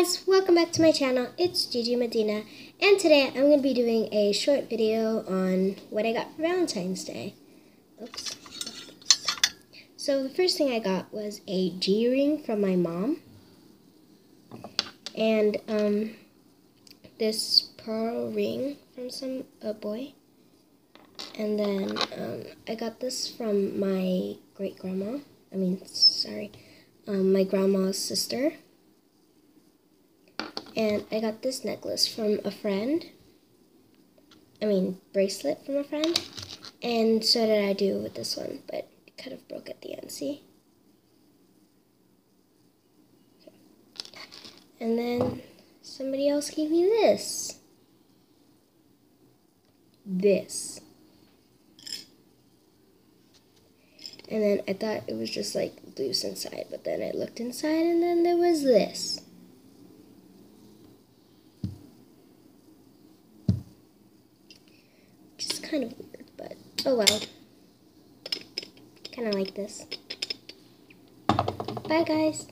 guys, welcome back to my channel. It's Gigi Medina, and today I'm going to be doing a short video on what I got for Valentine's Day. Oops. So the first thing I got was a G ring from my mom, and um, this pearl ring from some a boy, and then um, I got this from my great grandma. I mean, sorry, um, my grandma's sister. And I got this necklace from a friend. I mean, bracelet from a friend. And so did I do with this one, but it kind of broke at the end, see? And then somebody else gave me this. This. And then I thought it was just like loose inside, but then I looked inside and then there was this. Kind of weird, but oh well. Kind of like this. Bye, guys.